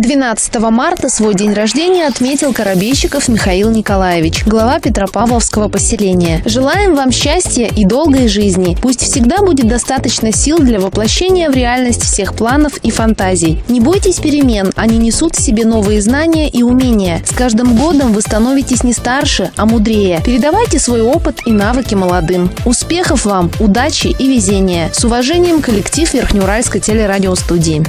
12 марта свой день рождения отметил Коробейщиков Михаил Николаевич, глава Петропавловского поселения. Желаем вам счастья и долгой жизни. Пусть всегда будет достаточно сил для воплощения в реальность всех планов и фантазий. Не бойтесь перемен, они несут в себе новые знания и умения. С каждым годом вы становитесь не старше, а мудрее. Передавайте свой опыт и навыки молодым. Успехов вам, удачи и везения. С уважением, коллектив Верхнеуральской телерадиостудии.